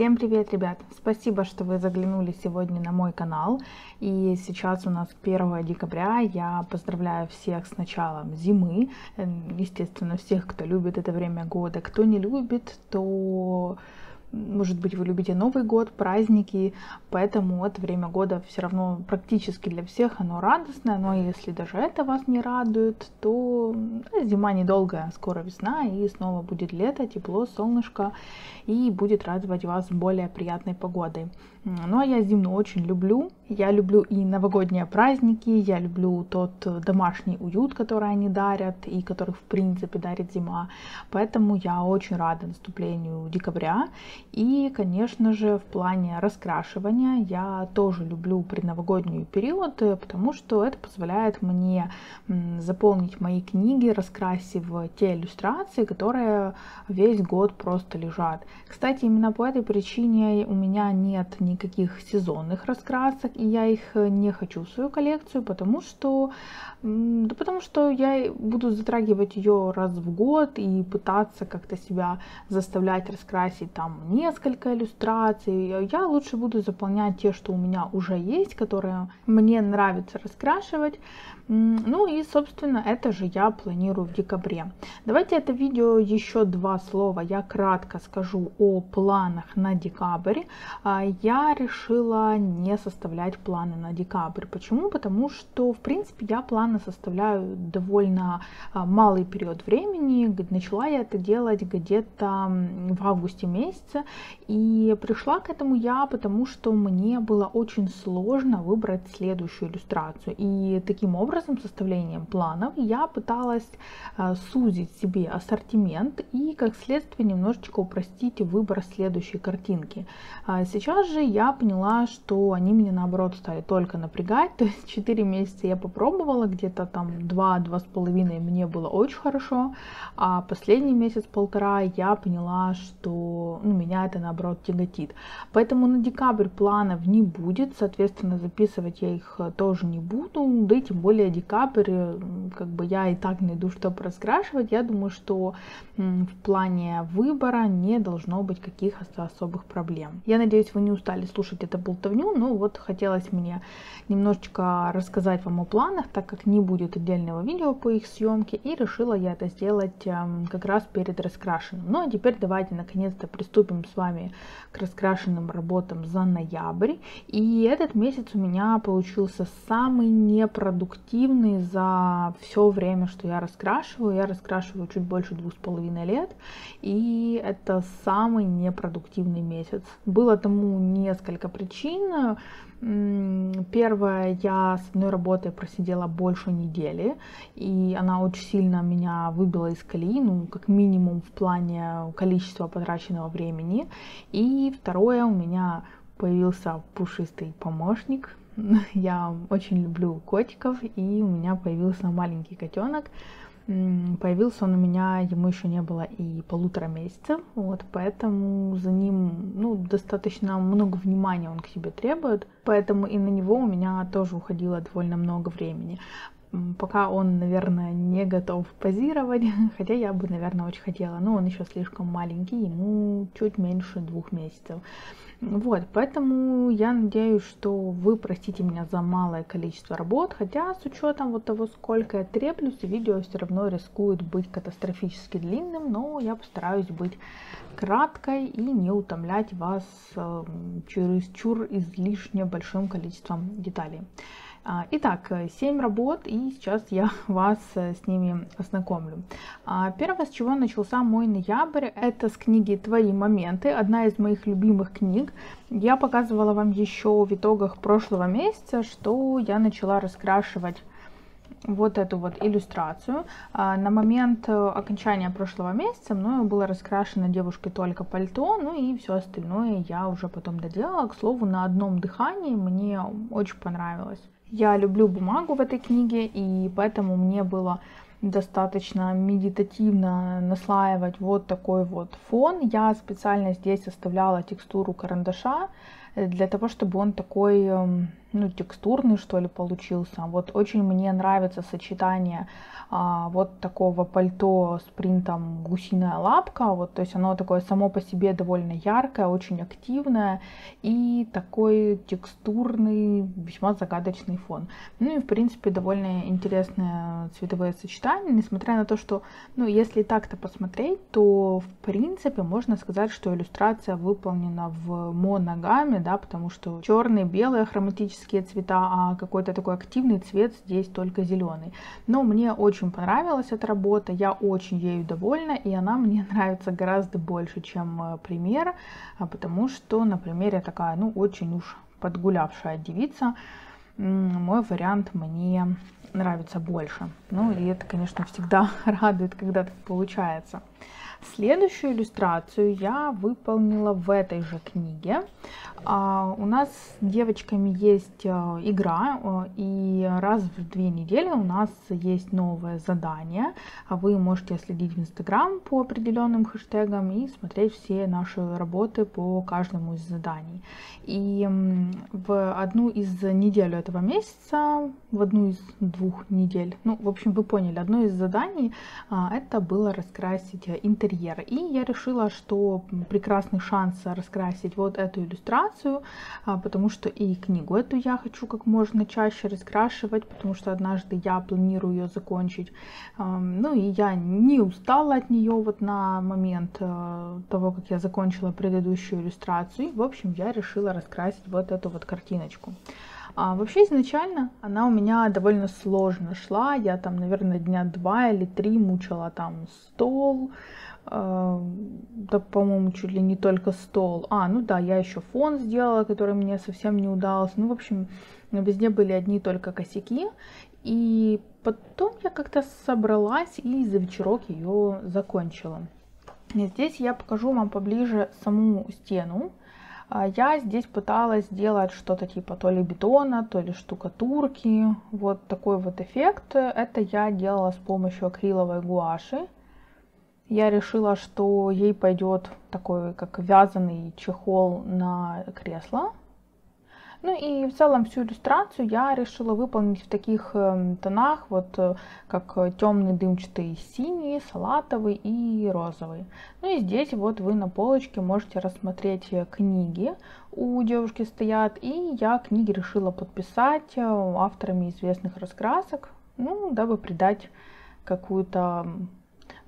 Всем привет, ребят! Спасибо, что вы заглянули сегодня на мой канал. И сейчас у нас 1 декабря. Я поздравляю всех с началом зимы. Естественно, всех, кто любит это время года. Кто не любит, то может быть, вы любите Новый год, праздники, поэтому это время года все равно практически для всех оно радостное, но если даже это вас не радует, то ну, зима недолгая, скоро весна, и снова будет лето, тепло, солнышко, и будет радовать вас более приятной погодой. Ну а я зиму очень люблю. Я люблю и новогодние праздники, я люблю тот домашний уют, который они дарят и который в принципе дарит зима. Поэтому я очень рада наступлению декабря. И, конечно же, в плане раскрашивания я тоже люблю предновогодний период, потому что это позволяет мне заполнить мои книги, раскрасив те иллюстрации, которые весь год просто лежат. Кстати, именно по этой причине у меня нет ни никаких сезонных раскрасок, и я их э, не хочу в свою коллекцию, потому что, да потому что я буду затрагивать ее раз в год и пытаться как-то себя заставлять раскрасить там несколько иллюстраций. Я лучше буду заполнять те, что у меня уже есть, которые мне нравится раскрашивать. Ну и, собственно, это же я планирую в декабре. Давайте это видео еще два слова. Я кратко скажу о планах на декабрь. А, я решила не составлять планы на декабрь. Почему? Потому что, в принципе, я планы составляю довольно а, малый период времени. Начала я это делать где-то в августе месяце. И пришла к этому я, потому что мне было очень сложно выбрать следующую иллюстрацию. И таким образом образом, составлением планов, я пыталась э, сузить себе ассортимент и, как следствие, немножечко упростить выбор следующей картинки. А сейчас же я поняла, что они меня, наоборот, стали только напрягать. То есть 4 месяца я попробовала, где-то там 2-2,5 мне было очень хорошо, а последний месяц-полтора я поняла, что ну, меня это, наоборот, тяготит. Поэтому на декабрь планов не будет, соответственно, записывать я их тоже не буду, да и тем более декабрь, как бы я и так найду, что раскрашивать. Я думаю, что в плане выбора не должно быть каких-то особых проблем. Я надеюсь, вы не устали слушать эту болтовню, но вот хотелось мне немножечко рассказать вам о планах, так как не будет отдельного видео по их съемке, и решила я это сделать как раз перед раскрашенным. Ну а теперь давайте наконец-то приступим с вами к раскрашенным работам за ноябрь. И этот месяц у меня получился самый непродуктивный активный за все время, что я раскрашиваю. Я раскрашиваю чуть больше двух с половиной лет, и это самый непродуктивный месяц. Было тому несколько причин. Первое, я с одной работой просидела больше недели, и она очень сильно меня выбила из колеи, ну, как минимум в плане количества потраченного времени. И второе, у меня появился пушистый помощник, я очень люблю котиков, и у меня появился маленький котенок. Появился он у меня, ему еще не было и полутора месяцев, вот, поэтому за ним, ну, достаточно много внимания он к себе требует, поэтому и на него у меня тоже уходило довольно много времени. Пока он, наверное, не готов позировать, хотя я бы, наверное, очень хотела, но он еще слишком маленький, ему чуть меньше двух месяцев. Вот, поэтому я надеюсь, что вы простите меня за малое количество работ, хотя с учетом вот того, сколько я треплюсь, видео все равно рискует быть катастрофически длинным, но я постараюсь быть краткой и не утомлять вас э, чересчур излишне большим количеством деталей. А, итак, 7 работ, и сейчас я вас э, с ними ознакомлю. А, первое, с чего начался мой ноябрь, это с книги «Твои моменты», одна из моих любимых книг. Я показывала вам еще в итогах прошлого месяца, что я начала раскрашивать вот эту вот иллюстрацию. А, на момент э, окончания прошлого месяца мною было раскрашено девушкой только пальто, ну и все остальное я уже потом доделала. К слову, на одном дыхании мне очень понравилось. Я люблю бумагу в этой книге, и поэтому мне было достаточно медитативно наслаивать вот такой вот фон. Я специально здесь оставляла текстуру карандаша, для того, чтобы он такой эм, ну, текстурный, что ли, получился. Вот очень мне нравится сочетание а, вот такого пальто с принтом гусиная лапка. Вот, то есть оно такое само по себе довольно яркое, очень активное и такой текстурный, весьма загадочный фон. Ну и, в принципе, довольно интересное цветовое сочетание, несмотря на то, что, ну, если так-то посмотреть, то, в принципе, можно сказать, что иллюстрация выполнена в моногамме, да, потому что черный, белый хроматический классические цвета, а какой-то такой активный цвет здесь только зеленый. Но мне очень понравилась эта работа, я очень ею довольна, и она мне нравится гораздо больше, чем э, пример, а потому что на примере такая, ну, очень уж подгулявшая девица. Мой вариант мне нравится больше. Ну и это, конечно, всегда радует, когда так получается. Следующую иллюстрацию я выполнила в этой же книге. А, у нас с девочками есть а, игра, а, и раз в две недели у нас есть новое задание. Вы можете следить в Инстаграм по определенным хэштегам и смотреть все наши работы по каждому из заданий. И в одну из недель этого месяца, в одну из двух недель, ну, в общем, вы поняли, одно из заданий это было раскрасить интерьер. И я решила, что прекрасный шанс раскрасить вот эту иллюстрацию а, потому что и книгу эту я хочу как можно чаще раскрашивать, потому что однажды я планирую ее закончить. Ну и я не устала от нее вот на момент э, того, как я закончила предыдущую иллюстрацию. И, в общем, я решила раскрасить вот эту вот картиночку. А вообще изначально она у меня довольно сложно шла. Я там, наверное, дня два или три мучила там стол, да, по-моему, чуть ли не только стол. А, ну да, я еще фон сделала, который мне совсем не удался. Ну, в общем, везде были одни только косяки. И потом я как-то собралась и за вечерок ее закончила. И здесь я покажу вам поближе саму стену. А, я здесь пыталась сделать что-то типа то ли бетона, то ли штукатурки. Вот такой вот эффект. Это я делала с помощью акриловой гуаши я решила, что ей пойдет такой, как вязаный чехол на кресло. Ну и в целом всю иллюстрацию я решила выполнить в таких эм, тонах, вот э, как темный дымчатый синий, салатовый и розовый. Ну и здесь вот вы на полочке можете рассмотреть э, книги. У девушки стоят, и я книги решила подписать э, авторами известных раскрасок, ну, дабы придать какую-то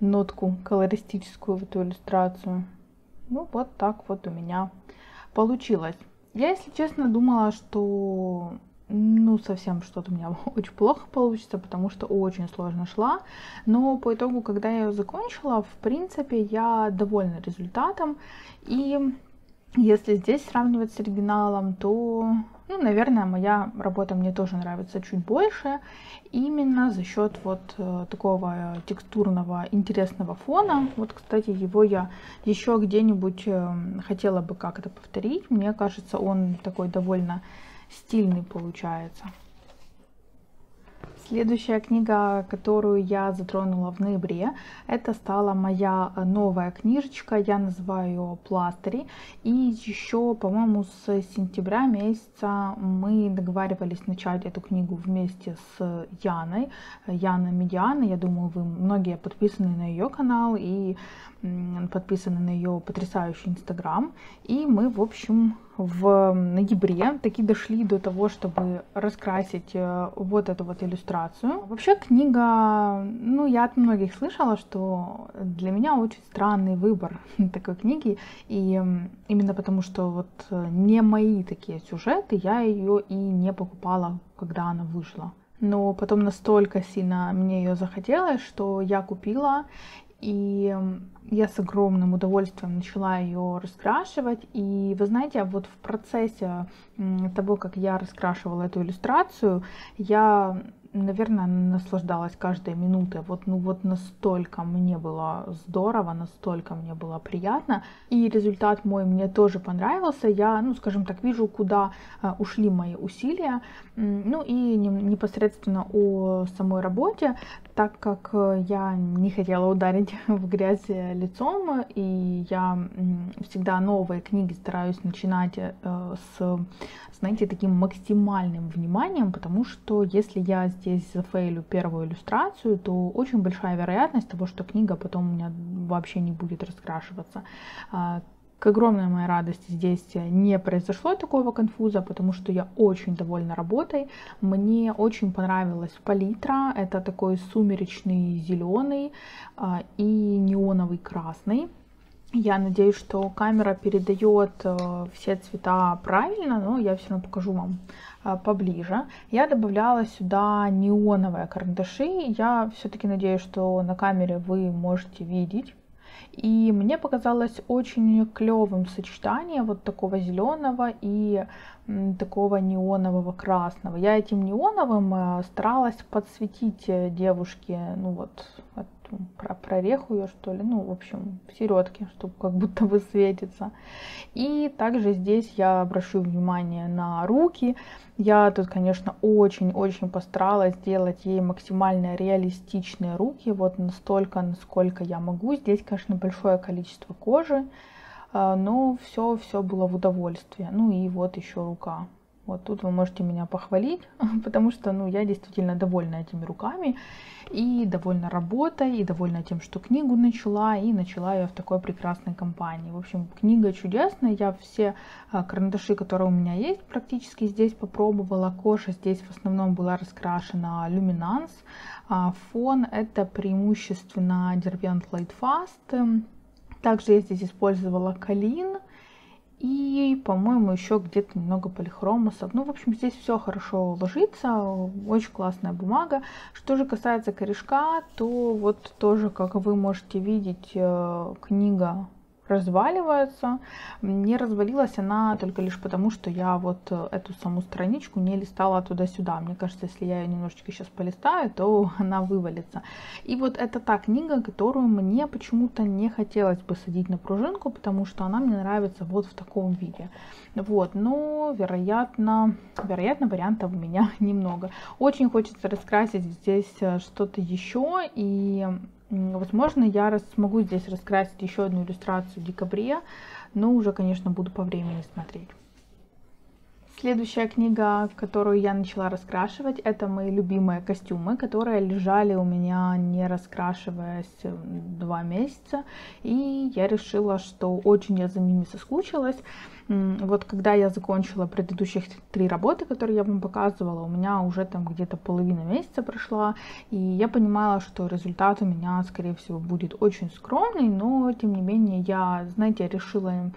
нотку колористическую в эту иллюстрацию. Ну, вот так вот у меня получилось. Я, если честно, думала, что ну, совсем что-то у меня очень плохо получится, потому что очень сложно шла. Но по итогу, когда я ее закончила, в принципе, я довольна результатом. И если здесь сравнивать с оригиналом, то ну, наверное, моя работа мне тоже нравится чуть больше, именно за счет вот э, такого текстурного интересного фона. Вот, кстати, его я еще где-нибудь э, хотела бы как-то повторить. Мне кажется, он такой довольно стильный получается. Следующая книга, которую я затронула в ноябре, это стала моя новая книжечка, я называю ее «Пластыри». И еще, по-моему, с сентября месяца мы договаривались начать эту книгу вместе с Яной, Яна Медиана. Я думаю, вы многие подписаны на ее канал и подписаны на ее потрясающий инстаграм. И мы, в общем, в ноябре таки дошли до того, чтобы раскрасить э, вот эту вот иллюстрацию. Вообще книга, ну я от многих слышала, что для меня очень странный выбор такой книги, и именно потому, что вот э, не мои такие сюжеты, я ее и не покупала, когда она вышла. Но потом настолько сильно мне ее захотелось, что я купила, и я с огромным удовольствием начала ее раскрашивать. И вы знаете, вот в процессе того, как я раскрашивала эту иллюстрацию, я наверное, наслаждалась каждой минутой. Вот, ну вот настолько мне было здорово, настолько мне было приятно. И результат мой мне тоже понравился. Я, ну, скажем так, вижу, куда а, ушли мои усилия. Ну и непосредственно о самой работе. Так как э, я не хотела ударить в грязь э, лицом, и я всегда новые книги стараюсь начинать э, с, знаете, таким максимальным вниманием, потому что если я здесь зафейлю первую иллюстрацию, то очень большая вероятность того, что книга потом у меня вообще не будет раскрашиваться. А, к огромной моей радости здесь не произошло такого конфуза, потому что я очень довольна работой. Мне очень понравилась палитра. Это такой сумеречный зеленый а, и неоновый красный. Я надеюсь, что камера передает э, все цвета правильно, но я все равно покажу вам э, поближе. Я добавляла сюда неоновые карандаши. Я все-таки надеюсь, что на камере вы можете видеть и мне показалось очень клевым сочетание вот такого зеленого и такого неонового красного. Я этим неоновым э, старалась подсветить э, девушке, ну вот, про прореху ее, что ли, ну, в общем, в середке, чтобы как будто бы светится. И также здесь я обращу внимание на руки. Я тут, конечно, очень-очень постаралась сделать ей максимально реалистичные руки, вот настолько, насколько я могу. Здесь, конечно, большое количество кожи, а, но все, все было в удовольствие. Ну и вот еще рука. Вот тут вы можете меня похвалить, потому что ну, я действительно довольна этими руками, и довольна работой, и довольна тем, что книгу начала, и начала я в такой прекрасной компании. В общем, книга чудесная, я все а, карандаши, которые у меня есть, практически здесь попробовала. Кожа здесь в основном была раскрашена люминанс, а фон это преимущественно Derwent Light Fast. Также я здесь использовала калин, и, по-моему, еще где-то немного полихромусов. Ну, в общем, здесь все хорошо ложится, очень классная бумага. Что же касается корешка, то вот тоже, как вы можете видеть, э, книга разваливается. Не развалилась она только лишь потому, что я вот э, эту саму страничку не листала туда-сюда. Мне кажется, если я ее немножечко сейчас полистаю, то она вывалится. И вот это та книга, которую мне почему-то не хотелось бы садить на пружинку, потому что она мне нравится вот в таком виде. Вот, но, вероятно, вероятно, вариантов у меня немного. Очень хочется раскрасить здесь э, что-то еще, и Возможно, я смогу здесь раскрасить еще одну иллюстрацию в декабре, но уже, конечно, буду по времени смотреть. Следующая книга, которую я начала раскрашивать, это мои любимые костюмы, которые лежали у меня не раскрашиваясь два месяца. И я решила, что очень я за ними соскучилась. Вот когда я закончила предыдущих три работы, которые я вам показывала, у меня уже там где-то половина месяца прошла, и я понимала, что результат у меня, скорее всего, будет очень скромный, но тем не менее я, знаете, решила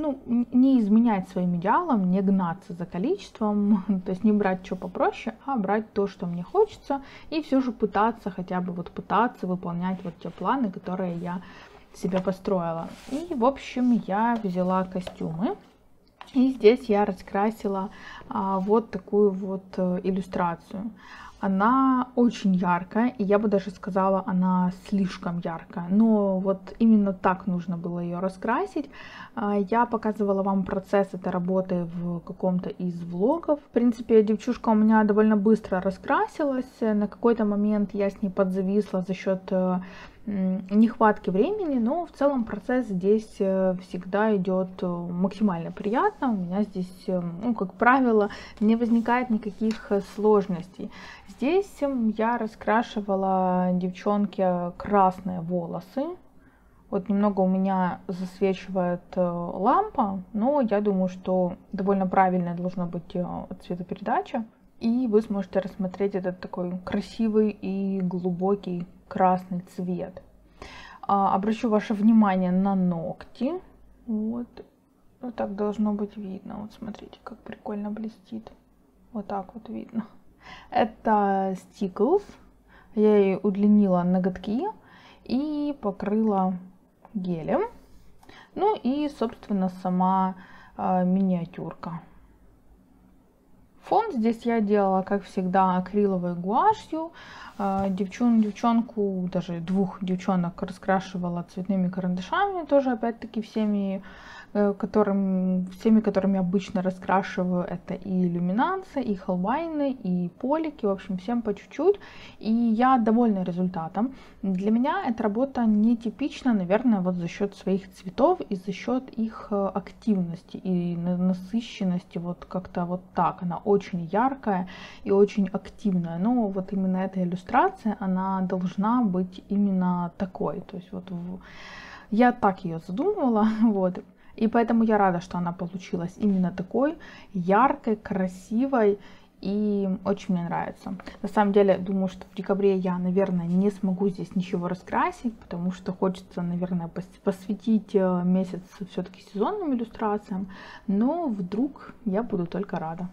ну, не изменять своим идеалам, не гнаться за количеством, то есть не брать что попроще, а брать то, что мне хочется, и все же пытаться, хотя бы вот пытаться выполнять вот те планы, которые я себе построила. И, в общем, я взяла костюмы, и здесь я раскрасила а, вот такую вот э, иллюстрацию. Она очень яркая, и я бы даже сказала, она слишком яркая. Но вот именно так нужно было ее раскрасить. А, я показывала вам процесс этой работы в каком-то из влогов. В принципе, девчушка у меня довольно быстро раскрасилась. На какой-то момент я с ней подзависла за счет э, нехватки времени, но в целом процесс здесь э, всегда идет э, максимально приятно. У меня здесь, э, ну, как правило, не возникает никаких сложностей. Здесь я раскрашивала девчонке красные волосы. Вот немного у меня засвечивает лампа, но я думаю, что довольно правильная должна быть цветопередача. И вы сможете рассмотреть этот такой красивый и глубокий красный цвет. А, обращу ваше внимание на ногти. Вот. Вот так должно быть видно. Вот смотрите, как прикольно блестит. Вот так вот видно. Это Stickles. Я ей удлинила ноготки и покрыла гелем. Ну и, собственно, сама э, миниатюрка. Фон здесь я делала, как всегда, акриловой гуашью. А, девчон, девчонку, даже двух девчонок раскрашивала цветными карандашами, тоже опять-таки всеми э, которым, всеми, которыми обычно раскрашиваю, это и иллюминация, и холмайны, и полики, в общем, всем по чуть-чуть. И я довольна результатом. Для меня эта работа нетипична, наверное, вот за счет своих цветов и за счет их э, активности и насыщенности, вот как-то вот так. Она очень яркая и очень активная. Но вот именно эта иллюстрация, она должна быть именно такой. То есть вот я так ее задумывала, вот. И поэтому я рада, что она получилась именно такой, яркой, красивой и очень мне нравится. На самом деле, думаю, что в декабре я, наверное, не смогу здесь ничего раскрасить, потому что хочется, наверное, посвятить э, месяц все-таки сезонным иллюстрациям, но вдруг я буду только рада.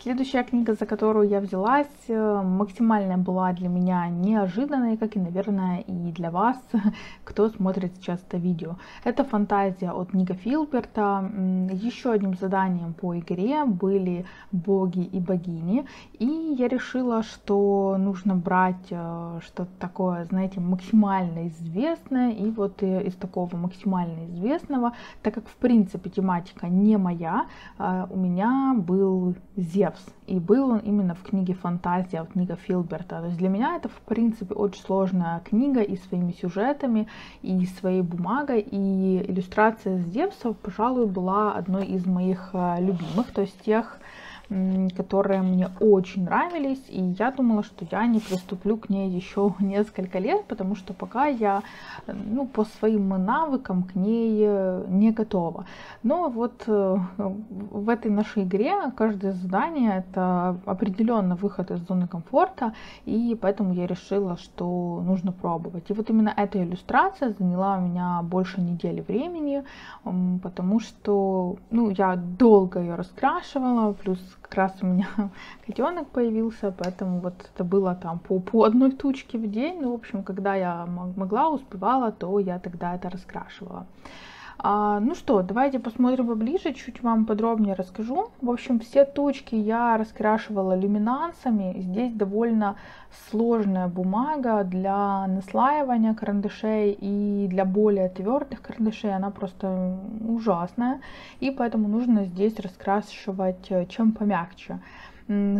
Следующая книга, за которую я взялась, э, максимально была для меня неожиданной, как и, наверное, и для вас, кто смотрит сейчас это видео. Это фантазия от Ника Филберта. Еще одним заданием по игре были боги и богини. И я решила, что нужно брать э, что-то такое, знаете, максимально известное. И вот э, из такого максимально известного, так как, в принципе, тематика не моя, у меня был Зевс. И был он именно в книге «Фантазия», в книга Филберта. То есть для меня это, в принципе, очень сложная книга и своими сюжетами, и своей бумагой. И иллюстрация с Зевсов, пожалуй, была одной из моих э, любимых. То есть тех которые мне очень нравились, и я думала, что я не приступлю к ней еще несколько лет, потому что пока я ну, по своим навыкам к ней э, не готова. Но вот э, в этой нашей игре каждое задание это определенно выход из зоны комфорта, и поэтому я решила, что нужно пробовать. И вот именно эта иллюстрация заняла у меня больше недели времени, потому что ну, я долго ее раскрашивала, плюс как раз у меня котенок появился, поэтому вот это было там по, по одной тучке в день. Ну, в общем, когда я могла, успевала, то я тогда это раскрашивала. А, ну что, давайте посмотрим поближе, чуть вам подробнее расскажу. В общем, все точки я раскрашивала люминансами. Здесь довольно сложная бумага для наслаивания карандашей и для более твердых карандашей. Она просто ужасная, и поэтому нужно здесь раскрашивать э, чем помягче.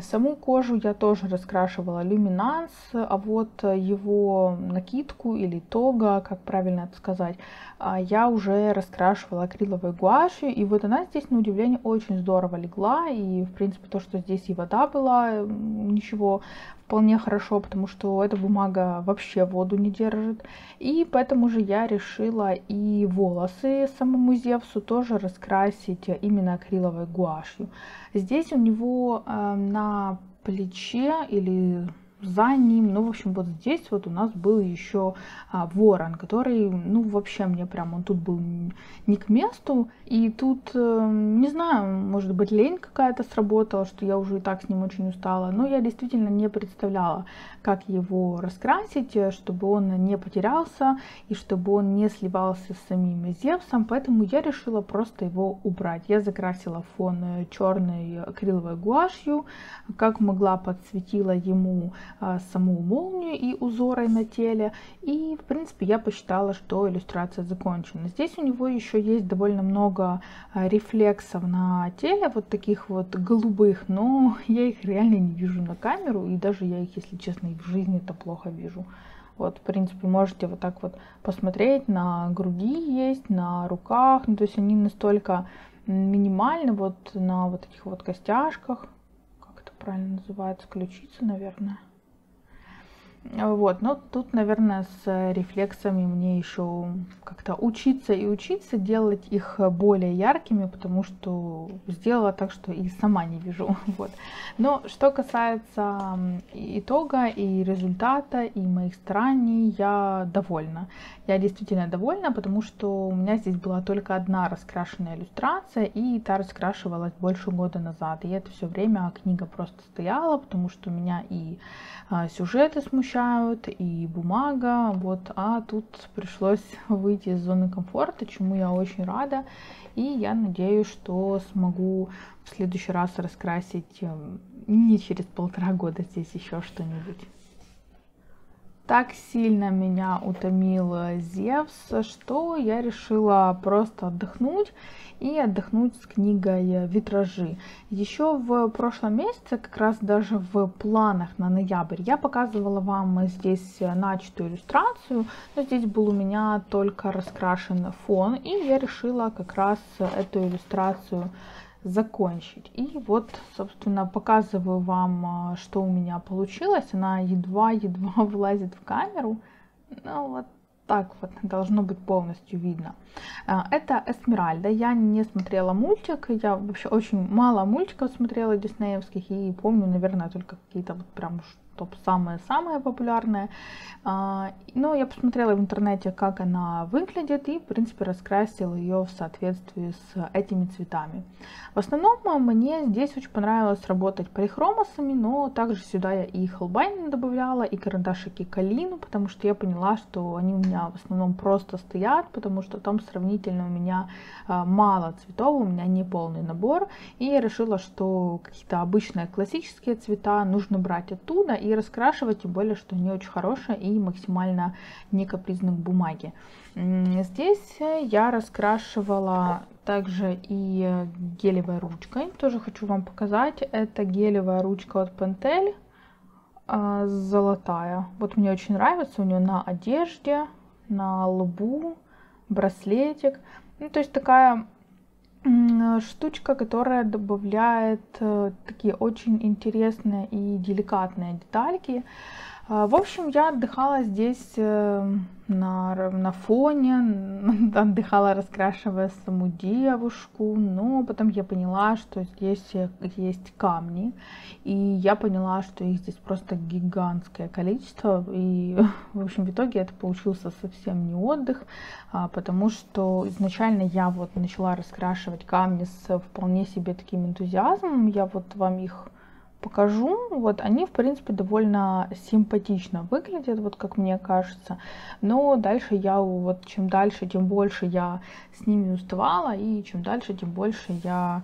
Саму кожу я тоже раскрашивала. Люминанс, а вот его накидку или тога, как правильно это сказать, а, я уже раскрашивала акриловой гуашью, и вот она здесь, на удивление, очень здорово легла, и, в принципе, то, что здесь и вода была, ничего, вполне хорошо, потому что эта бумага вообще воду не держит, и поэтому же я решила и волосы самому Зевсу тоже раскрасить именно акриловой гуашью. Здесь у него э, на плече или за ним. Ну, в общем, вот здесь вот у нас был еще а, ворон, который, ну, вообще мне прям, он тут был не к месту. И тут, э, не знаю, может быть, лень какая-то сработала, что я уже и так с ним очень устала. Но я действительно не представляла, как его раскрасить, чтобы он не потерялся и чтобы он не сливался с самим Зевсом. Поэтому я решила просто его убрать. Я закрасила фон э, черной акриловой гуашью, как могла подсветила ему саму молнию и узоры на теле. И, в принципе, я посчитала, что иллюстрация закончена. Здесь у него еще есть довольно много а, рефлексов на теле, вот таких вот голубых, но я их реально не вижу на камеру, и даже я их, если честно, и в жизни-то плохо вижу. Вот, в принципе, можете вот так вот посмотреть, на груди есть, на руках, ну, то есть они настолько минимальны, вот на вот этих вот костяшках, как это правильно называется, ключица, наверное. Вот, но тут, наверное, с рефлексами мне еще как-то учиться и учиться делать их более яркими, потому что сделала так, что и сама не вижу. Вот. Но что касается итога и результата, и моих стараний, я довольна. Я действительно довольна, потому что у меня здесь была только одна раскрашенная иллюстрация, и та раскрашивалась больше года назад. И это все время книга просто стояла, потому что у меня и а, сюжеты смущают, и бумага, вот, а тут пришлось выйти из зоны комфорта, чему я очень рада, и я надеюсь, что смогу в следующий раз раскрасить эм, не через полтора года здесь еще что-нибудь. Так сильно меня утомил Зевс, что я решила просто отдохнуть и отдохнуть с книгой «Витражи». Еще в прошлом месяце, как раз даже в планах на ноябрь, я показывала вам здесь начатую иллюстрацию, но здесь был у меня только раскрашен фон, и я решила как раз эту иллюстрацию закончить. И вот, собственно, показываю вам, что у меня получилось. Она едва-едва влазит в камеру. Ну вот так вот должно быть полностью видно. А, это Эсмеральда. Я не смотрела мультик, я вообще очень мало мультиков смотрела диснеевских и помню, наверное, только какие-то вот прям топ самое-самое популярное. А, но я посмотрела в интернете, как она выглядит и, в принципе, раскрасила ее в соответствии с этими цветами. В основном мне здесь очень понравилось работать полихромосами, но также сюда я и холбайн добавляла, и карандашики калину, потому что я поняла, что они у меня в основном просто стоят, потому что там сравнительно у меня а, мало цветов, у меня не полный набор, и я решила, что какие-то обычные классические цвета нужно брать оттуда и раскрашивать, тем более, что они очень хорошие и максимально не капризны к бумаге. Здесь я раскрашивала также и гелевой ручкой. Тоже хочу вам показать. Это гелевая ручка от Pentel, а, золотая. Вот мне очень нравится. У нее на одежде, на лбу, браслетик. Ну, то есть такая штучка, которая добавляет э, такие очень интересные и деликатные детальки. А, в общем, я отдыхала здесь э, на, на фоне, отдыхала, раскрашивая саму девушку, но потом я поняла, что здесь есть камни, и я поняла, что их здесь просто гигантское количество, и, в общем, в итоге это получился совсем не отдых, а, потому что изначально я вот начала раскрашивать камни с вполне себе таким энтузиазмом, я вот вам их покажу. Вот они, в принципе, довольно симпатично выглядят, вот как мне кажется. Но дальше я, вот чем дальше, тем больше я с ними уставала, и чем дальше, тем больше я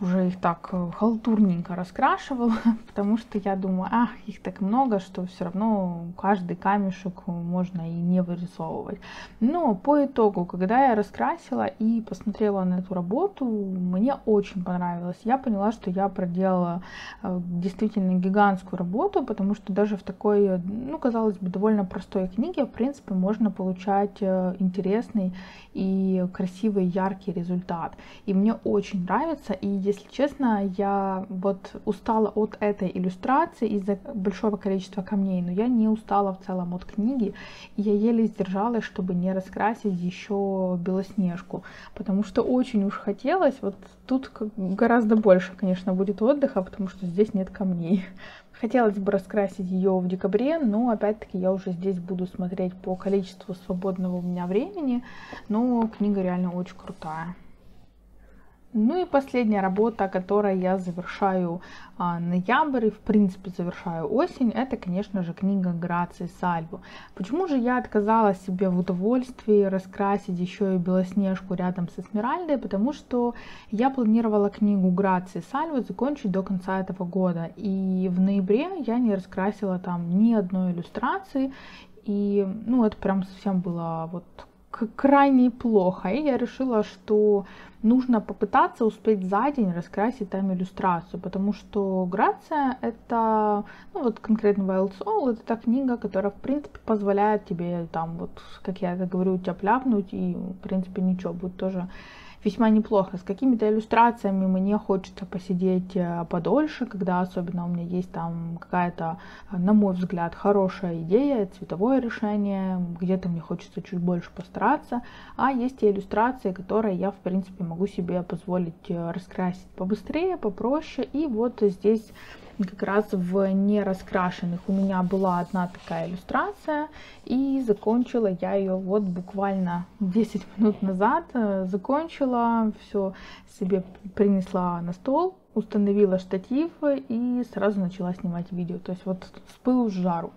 уже их так э, халтурненько раскрашивала, потому что я думаю, ах, их так много, что все равно каждый камешек можно и не вырисовывать. Но по итогу, когда я раскрасила и посмотрела на эту работу, мне очень понравилось. Я поняла, что я проделала э, действительно гигантскую работу, потому что даже в такой, ну, казалось бы, довольно простой книге, в принципе, можно получать э, интересный и красивый, яркий результат. И мне очень нравится, и если честно, я вот устала от этой иллюстрации из-за большого количества камней, но я не устала в целом от книги, и я еле сдержалась, чтобы не раскрасить еще Белоснежку, потому что очень уж хотелось, вот тут гораздо больше, конечно, будет отдыха, потому что здесь нет камней. Хотелось бы раскрасить ее в декабре, но опять-таки я уже здесь буду смотреть по количеству свободного у меня времени, но книга реально очень крутая. Ну и последняя работа, которой я завершаю а, ноябрь и в принципе завершаю осень, это, конечно же, книга Грации Сальву. Почему же я отказала себе в удовольствии раскрасить еще и Белоснежку рядом с Эсмеральдой? Потому что я планировала книгу Грации Сальву закончить до конца этого года. И в ноябре я не раскрасила там ни одной иллюстрации. И, ну, это прям совсем было вот крайне плохо. И я решила, что нужно попытаться успеть за день раскрасить там иллюстрацию, потому что Грация это, ну вот конкретно Wild Soul, это та книга, которая в принципе позволяет тебе там вот, как я это говорю, тяп и в принципе ничего, будет тоже весьма неплохо. С какими-то иллюстрациями мне хочется посидеть э, подольше, когда особенно у меня есть там какая-то, э, на мой взгляд, хорошая идея, цветовое решение, где-то мне хочется чуть больше постараться, а есть и иллюстрации, которые я, в принципе, могу себе позволить э, раскрасить побыстрее, попроще, и вот здесь как раз в нераскрашенных у меня была одна такая иллюстрация, и закончила я ее вот буквально 10 минут назад, э, закончила, все себе принесла на стол, установила штатив и сразу начала снимать видео, то есть вот с пылу с жару.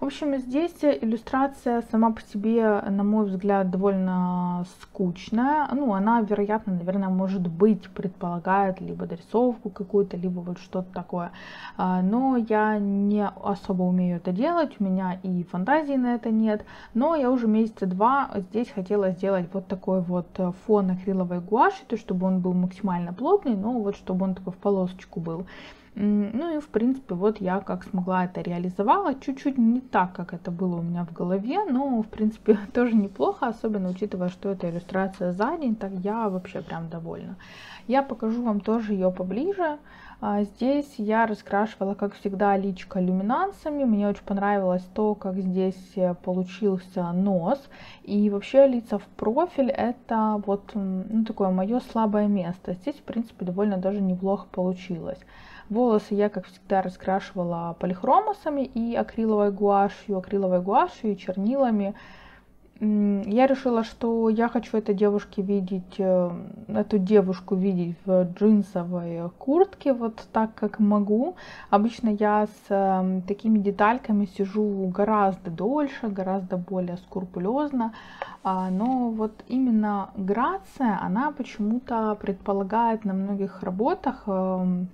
В общем, здесь иллюстрация сама по себе, на мой взгляд, довольно скучная. Ну, она, вероятно, наверное, может быть, предполагает либо дорисовку какую-то, либо вот что-то такое. А, но я не особо умею это делать, у меня и фантазии на это нет. Но я уже месяца два здесь хотела сделать вот такой вот фон акриловой гуаши, то чтобы он был максимально плотный, но вот чтобы он такой в полосочку был. Ну и в принципе вот я как смогла это реализовала, чуть-чуть не так, как это было у меня в голове, но в принципе тоже неплохо, особенно учитывая, что это иллюстрация за день, так я вообще прям довольна. Я покажу вам тоже ее поближе. А, здесь я раскрашивала, как всегда, личко люминансами. Мне очень понравилось то, как здесь э, получился нос. И вообще лица в профиль это вот ну, такое мое слабое место. Здесь, в принципе, довольно даже неплохо получилось. Волосы я, как всегда, раскрашивала полихромосами и акриловой гуашью, акриловой гуашью и чернилами. Я решила, что я хочу этой девушке видеть, э, эту девушку видеть в джинсовой куртке, вот так как могу. Обычно я с эм, такими детальками сижу гораздо дольше, гораздо более скрупулезно, а, но вот именно грация, она почему-то предполагает на многих работах эм,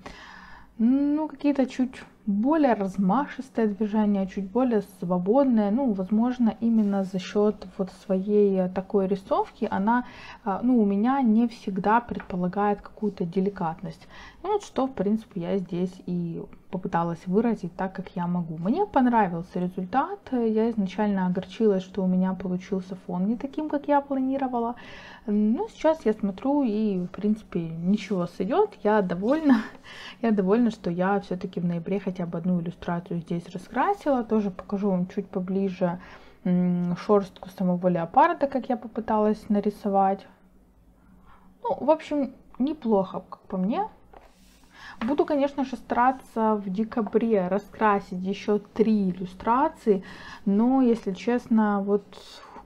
ну, какие-то чуть более размашистое движение, чуть более свободное. Ну, возможно, именно за счет вот своей такой рисовки она, а, ну, у меня не всегда предполагает какую-то деликатность. Ну, вот что, в принципе, я здесь и попыталась выразить так, как я могу. Мне понравился результат. Я изначально огорчилась, что у меня получился фон не таким, как я планировала. Но сейчас я смотрю и, в принципе, ничего сойдет. Я довольна. Я довольна, что я все-таки в ноябре хотя бы одну иллюстрацию здесь раскрасила. Тоже покажу вам чуть поближе шерстку самого леопарда, как я попыталась нарисовать. Ну, в общем, неплохо, как по мне. Буду, конечно же, стараться в декабре раскрасить еще три иллюстрации, но, если честно, вот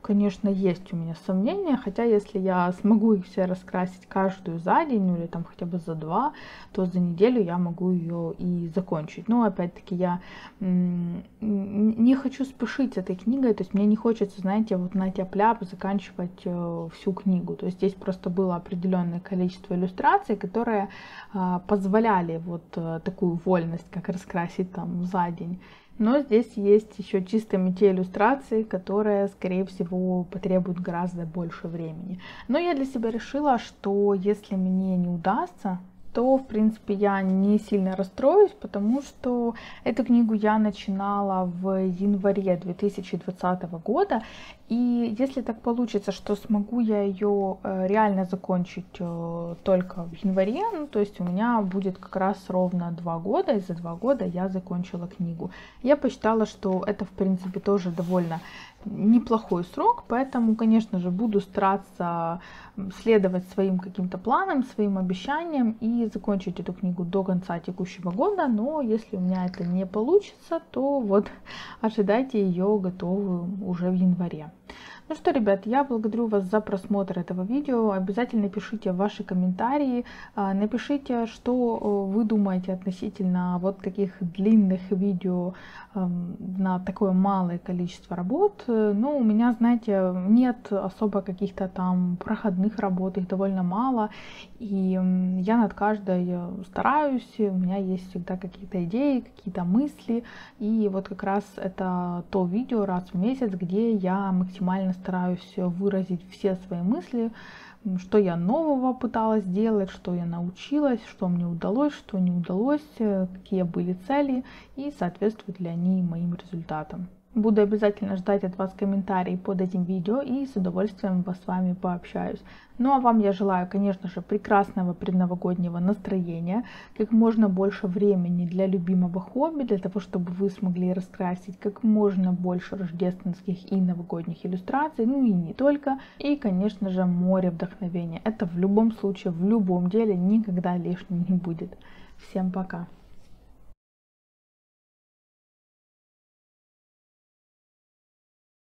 конечно, есть у меня сомнения, хотя если я смогу их все раскрасить каждую за день, ну или там хотя бы за два, то за неделю я могу ее и закончить. Но опять-таки я не хочу спешить с этой книгой, то есть мне не хочется, знаете, вот на тяп-ляп заканчивать э, всю книгу. То есть здесь просто было определенное количество иллюстраций, которые а, позволяли вот э, такую вольность, как раскрасить там за день. Но здесь есть еще чистые те иллюстрации, которые, скорее всего, потребуют гораздо больше времени. Но я для себя решила, что если мне не удастся то, в принципе, я не сильно расстроюсь, потому что эту книгу я начинала в январе 2020 года, и если так получится, что смогу я ее э, реально закончить э, только в январе, ну, то есть у меня будет как раз ровно два года, и за два года я закончила книгу. Я посчитала, что это, в принципе, тоже довольно неплохой срок, поэтому, конечно же, буду стараться следовать своим каким-то планам, своим обещаниям и закончить эту книгу до конца текущего года, но если у меня это не получится, то вот ожидайте ее готовую уже в январе. Ну что, ребят, я благодарю вас за просмотр этого видео. Обязательно пишите ваши комментарии, а, напишите, что вы думаете относительно вот таких длинных видео на такое малое количество работ. Ну, у меня, знаете, нет особо каких-то там проходных работ, их довольно мало. И я над каждой стараюсь, у меня есть всегда какие-то идеи, какие-то мысли. И вот как раз это то видео раз в месяц, где я максимально стараюсь выразить все свои мысли, что я нового пыталась сделать, что я научилась, что мне удалось, что не удалось, э, какие были цели и соответствуют ли они моим результатам. Буду обязательно ждать от вас комментарии под этим видео и с удовольствием с вами пообщаюсь. Ну а вам я желаю, конечно же, прекрасного предновогоднего настроения, как можно больше времени для любимого хобби, для того, чтобы вы смогли раскрасить как можно больше рождественских и новогодних иллюстраций, ну и не только. И, конечно же, море вдохновения. Это в любом случае, в любом деле никогда лишним не будет. Всем пока!